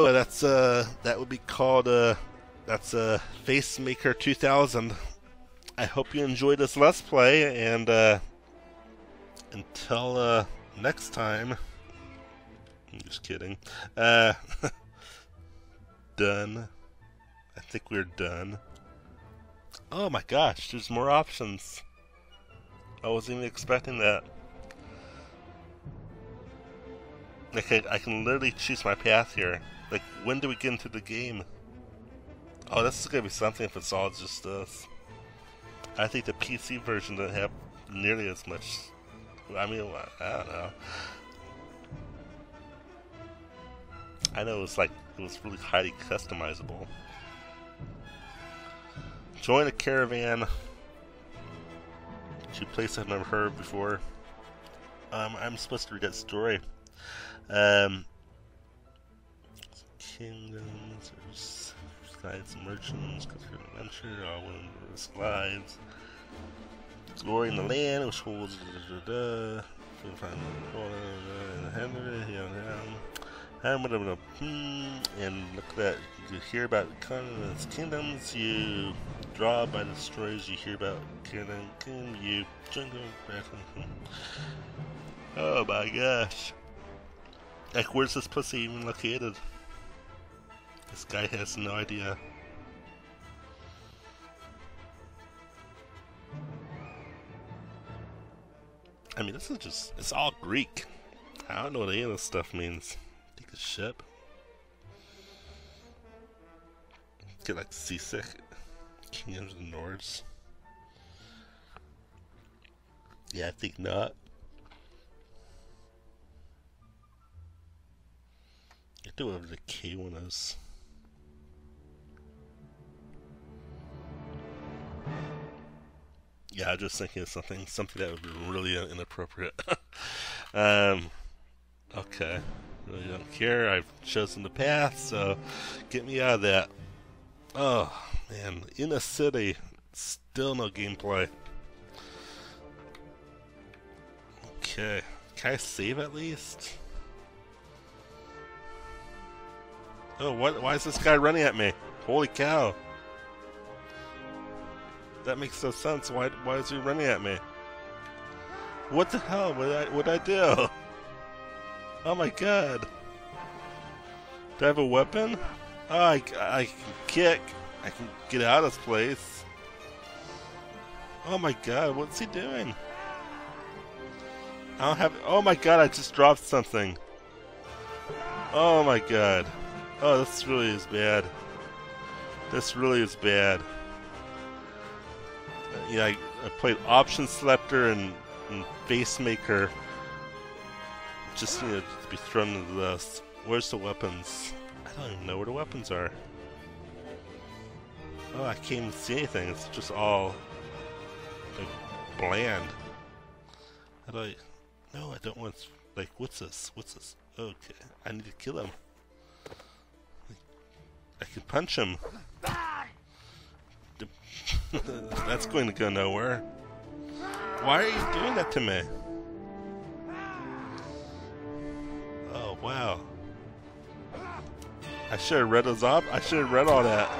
Oh, that's uh, that would be called uh, that's uh, Facemaker 2000. I hope you enjoyed this Let's Play, and uh, until uh, next time. I'm just kidding. Uh, done. I think we're done. Oh my gosh, there's more options. I wasn't even expecting that. Like I, I can literally choose my path here. Like, when do we get into the game? Oh, this is gonna be something if it's all just this. I think the PC version doesn't have nearly as much. I mean, I don't know. I know it was like it was really highly customizable. Join a caravan to place I've never heard before. Um, I'm supposed to read that story. Um, kingdoms, there's guides and merchants, culture adventure, all women risk lives. Glory in the land, which holds da da da. And look at that. You hear about continents, kingdoms. You draw by the stories you hear about kingdom. You jungle. Hmm. Oh my gosh. Like, where's this pussy even located? This guy has no idea. I mean, this is just, it's all Greek. I don't know what any of this stuff means. Take a ship. Get like seasick. Kingdoms of the Nords. Yeah, I think not. I do whatever the K one is. Yeah, I'm just thinking of something, something that would be really inappropriate. um, okay, really don't care. I've chosen the path, so get me out of that. Oh man, in a city, still no gameplay. Okay, can I save at least? Oh, what? Why is this guy running at me? Holy cow! That makes no sense. Why? Why is he running at me? What the hell? What I? What I do? Oh my god! Do I have a weapon? Oh, I, I can kick. I can get out of this place. Oh my god! What's he doing? I don't have. Oh my god! I just dropped something. Oh my god. Oh, this really is bad. This really is bad. Yeah, I, I played Option Selector and, and Facemaker. Just you know, to be thrown into this. Where's the weapons? I don't even know where the weapons are. Oh, I can't even see anything. It's just all like bland. How do I? No, I don't want. Like, what's this? What's this? Okay, I need to kill him. I can punch him. That's going to go nowhere. Why are you doing that to me? Oh, wow. I should have read those up. I should have read all that.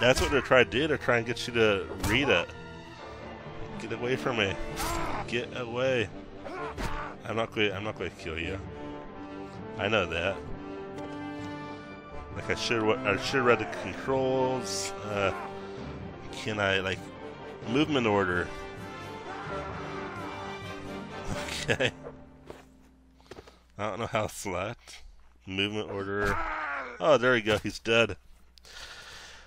That's what they're trying to do. They're trying to get you to read it. Get away from me. Get away. I'm not going. I'm not going to kill you. I know that. Like I should, I should read the controls. Uh, can I like movement order? Okay. I don't know how select movement order. Oh, there you go. He's dead.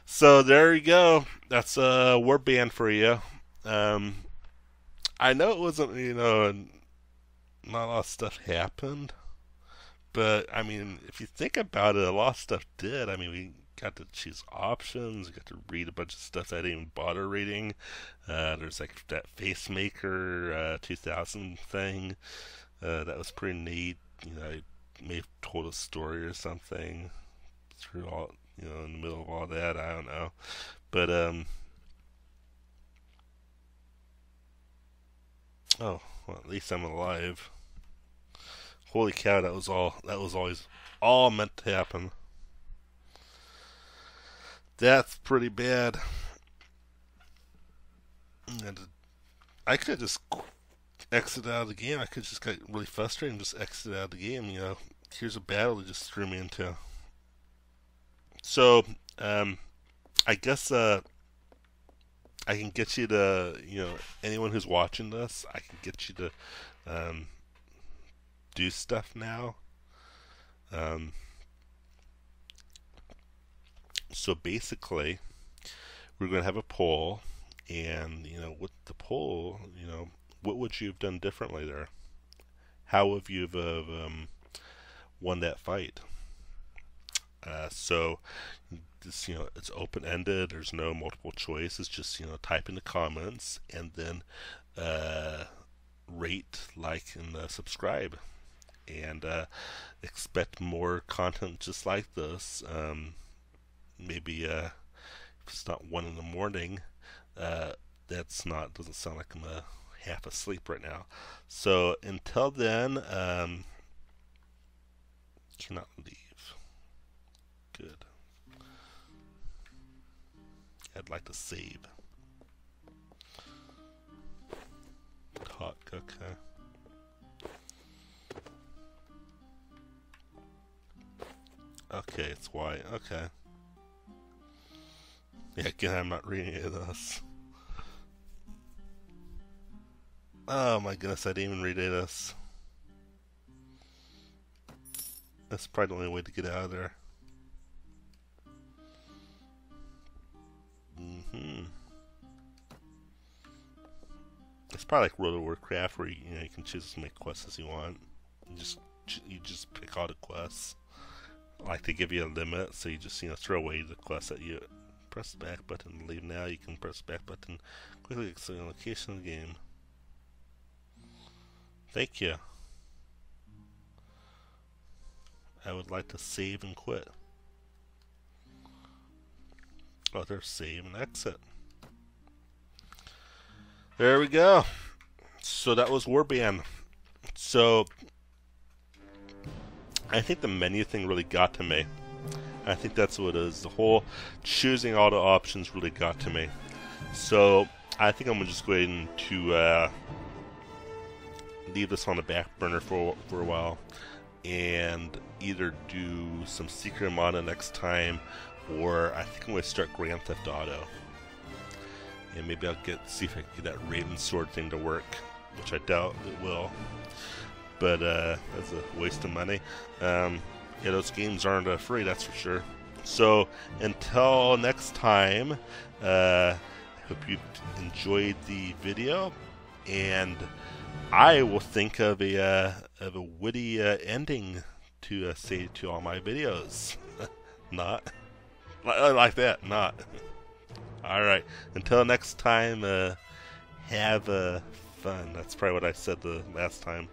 So there you go. That's a warband for you. Um, I know it wasn't, you know, not a lot of stuff happened. But I mean, if you think about it, a lot of stuff did. I mean, we got to choose options, we got to read a bunch of stuff I didn't even bother reading. Uh, there's like that Facemaker uh, 2000 thing uh, that was pretty neat. You know, I may have told a story or something through all, you know, in the middle of all that. I don't know, but um. Oh, well, at least I'm alive. Holy cow, that was all that was always all meant to happen. That's pretty bad. And I could just exit out of the game. I could just get really frustrated and just exit out of the game. You know, here's a battle to just threw me into. So, um, I guess uh, I can get you to, you know, anyone who's watching this, I can get you to um, do stuff now. Um, so basically, we're going to have a poll, and you know, with the poll, you know, what would you have done differently there? How have you um, won that fight? Uh, so this, you know, it's open ended. There's no multiple choice. It's just you know, type in the comments and then uh, rate, like, and uh, subscribe, and uh, expect more content just like this. Um, maybe uh, if it's not one in the morning, uh, that's not doesn't sound like I'm a half asleep right now. So until then, um, cannot leave. Good. I'd like to save. Talk, okay. Okay, it's white. Okay. Yeah, again, I'm not reading this. Oh my goodness, I didn't even read this. That's probably the only way to get out of there. Mm hmm It's probably like World of Warcraft, where you, you know you can choose as many quests as you want. You just you just pick all the quests. Like they give you a limit, so you just you know throw away the quests that you press the back button to leave now. You can press the back button quickly exit the location of the game. Thank you. I would like to save and quit. Oh, there's save and exit. There we go. So that was Warband. So I think the menu thing really got to me. I think that's what it is. The whole choosing all the options really got to me. So I think I'm just going to uh, leave this on the back burner for for a while, and either do some secret mana next time, or I think I'm going to start Grand Theft Auto. And maybe I'll get see if I can get that Ravensword thing to work, which I doubt it will. But uh, that's a waste of money. Um, yeah, those games aren't uh, free, that's for sure. So until next time, uh, I hope you enjoyed the video, and I will think of a uh, of a witty uh, ending to uh, say to all my videos. not like that. Not. all right. Until next time. Uh, have fun. That's probably what I said the last time.